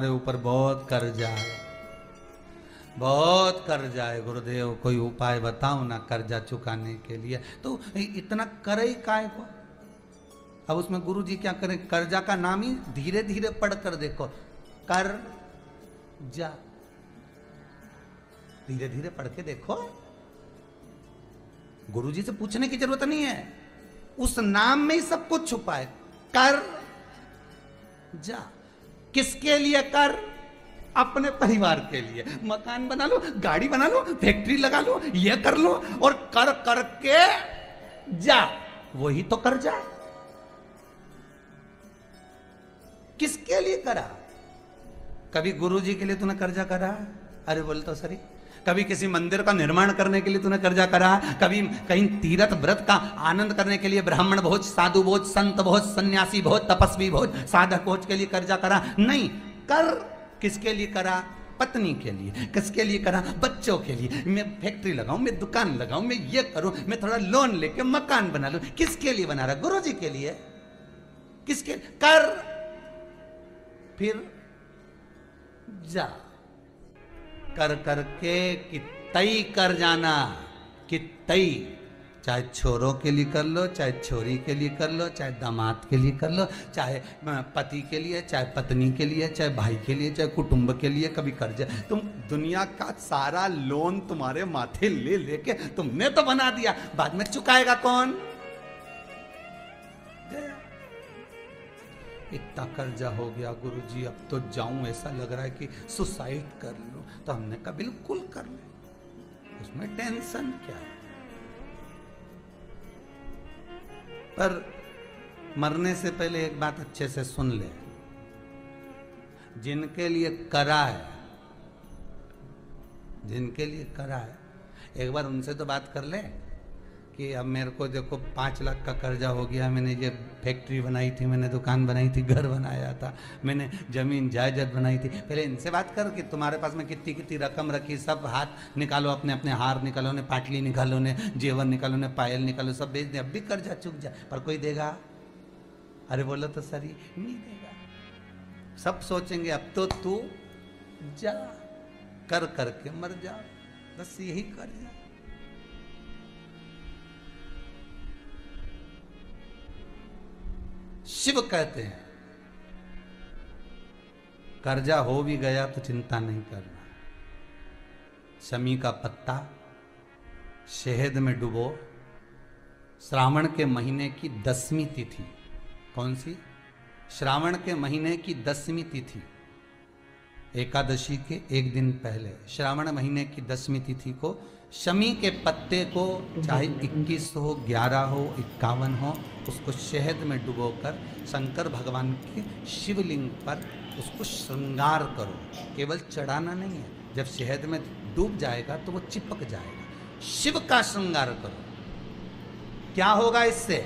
हमारे ऊपर बहुत कर्जा है। बहुत कर्जा है, गुरुदेव, कोई उपाय बताओ ना कर्जा चुकाने के लिए। तो इतना करे ही काय को? अब उसमें गुरु जी क्या करें? कर्जा का नाम ही धीरे धीरे पढ़ कर देखो। कर जा धीरे धीरे पढ़ के देखो। गुरु जी से पूछने की ज़रूरत नहीं है। उस नाम में ही सब कुछ छुपा है कर जा किसके लिए कर? अपने परिवार के लिए। मकान बना लो, गाड़ी बना लो फैक्ट्री लगा लो, ये कर लो और कर करके जा। वही तो कर जा। किसके लिए करा? कभी गुरुजी के लिए तूने कर्जा करा? अरे बोल तो सरी। कभी किसी मंदिर का निर्माण करने के लिए तूने कर्जा करा, कभी कहीं तीर्थ व्रत का आनंद करने के लिए ब्राह्मण भोज साधु भोज संत भोज सन्यासी भोज तपस्वी भोज साधक भोज के लिए कर्जा करा। नहीं, कर किसके लिए करा? पत्नी के लिए। किसके लिए करा? बच्चों के लिए। मैं फैक्ट्री लगाऊँ, मैं दुकान लगाऊँ, मैं ये करूँ, मैं थोड़ा लोन लेके मकान बना लूँ। किसके लिए बना रहा? गुरु जी के लिए। किसके? कर। फिर जा। कर करके कि तई कर जाना। कि तई चाहे छोरों के लिए कर लो, चाहे छोरी के लिए कर लो, चाहे दामाद के लिए कर लो, चाहे पति के लिए, चाहे पत्नी के लिए, चाहे भाई के लिए, चाहे कुटुंब के लिए कभी कर कर्ज तुम दुनिया का सारा लोन तुम्हारे माथे ले लेके तुमने तो बना दिया। बाद में चुकाएगा कौन? इतना कर्जा हो गया गुरु जी अब तो जाऊँ, ऐसा लग रहा है कि सुसाइड कर लो। तो हमने कहा, बिल्कुल कर ले। उसमें टेंशन क्या है? पर मरने से पहले एक बात अच्छे से सुन ले। जिनके लिए करा है, जिनके लिए करा है, एक बार उनसे तो बात कर ले। कि अब मेरे को देखो पाँच लाख का कर्जा हो गया, मैंने ये फैक्ट्री बनाई थी, मैंने दुकान बनाई थी, घर बनाया था, मैंने ज़मीन, जायदाद बनाई थी। पहले इनसे बात कर कि तुम्हारे पास में कितनी कितनी रकम रखी, सब हाथ निकालो, अपने अपने हार निकालो ने पाटली निकालो ने जेवर निकालो ने पायल निकालो, सब बेच दे, अब भी कर्जा चुक जाए पर कोई देगा? अरे बोलो तो सर नहीं देगा। सब सोचेंगे, अब तो तू जा, कर, करके मर जा, बस यही कर जा शिव कहते हैं, कर्जा हो भी गया तो चिंता नहीं करना। शमी का पत्ता, शहद में डुबो। श्रावण के महीने की दसवीं तिथि, कौन सी? श्रावण के महीने की दसवीं तिथि। एकादशी के एक दिन पहले, श्रावण महीने की दसवीं तिथि को शमी के पत्ते को, चाहे 21 हो 11 हो, इक्यावन हो, उसको शहद में डुबोकर शंकर भगवान के शिवलिंग पर उसको श्रृंगार करो। केवल चढ़ाना नहीं है, जब शहद में डूब जाएगा तो वो चिपक जाएगा। शिव का श्रृंगार करो। क्या होगा इससे?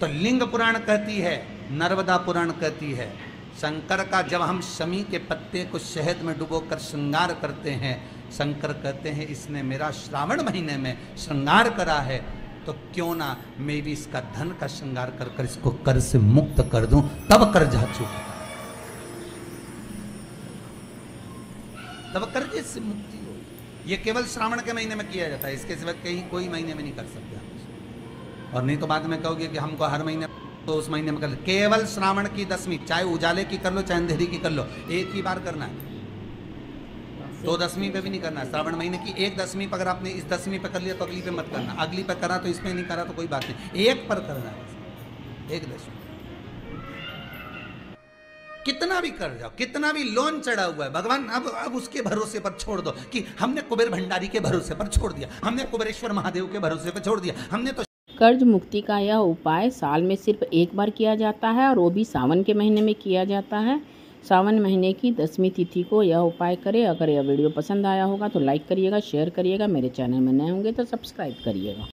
तो लिंग पुराण कहती है, नर्मदा पुराण कहती है शंकर का जब हम शमी के पत्ते को शहद में डुबोकर श्रृंगार करते हैं, शंकर कहते हैं, इसने मेरा श्रावण महीने में श्रृंगार करा है तो क्यों ना मैं भी इसका धन का श्रृंगार कर कर इसको कर से मुक्त कर दूँ, तब कर जा चुका तब कर्जे से मुक्ति हो ये केवल श्रावण के महीने में किया जाता है, इसके सिवा कहीं कोई महीने में नहीं कर सकते और नहीं तो बाद में कहोगे कि हमको हर महीने तो उस महीने में कर केवल श्रावण की दसवीं, चाहे उजाले की कर लो, चाहे अंधेरी की कर लो, एक ही बार करना है। दो दसवीं पे भी नहीं करना है। श्रावण महीने की एक दसवीं पर अगर आपने इस दसवीं पे कर लिया तो अगली पे मत करना। अगली पे करा तो इसमें नहीं करा तो कोई बात नहीं। एक पर करना है। एक दसवीं कितना भी कर जाओ, कितना भी लोन चढ़ा हुआ है, भगवान, अब अब उसके भरोसे पर छोड़ दो कि हमने कुबेर भंडारी के भरोसे पर छोड़ दिया, हमने कुबेरेश्वर महादेव के भरोसे पर छोड़ दिया, हमने तो कर्ज मुक्ति का यह उपाय साल में सिर्फ़ एक बार किया जाता है और वो भी सावन के महीने में किया जाता है। सावन महीने की दसवीं तिथि को यह उपाय करें। अगर यह वीडियो पसंद आया होगा तो लाइक करिएगा, शेयर करिएगा। मेरे चैनल में नए होंगे तो सब्सक्राइब करिएगा।